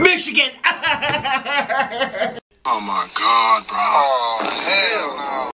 Michigan! oh my god, bro.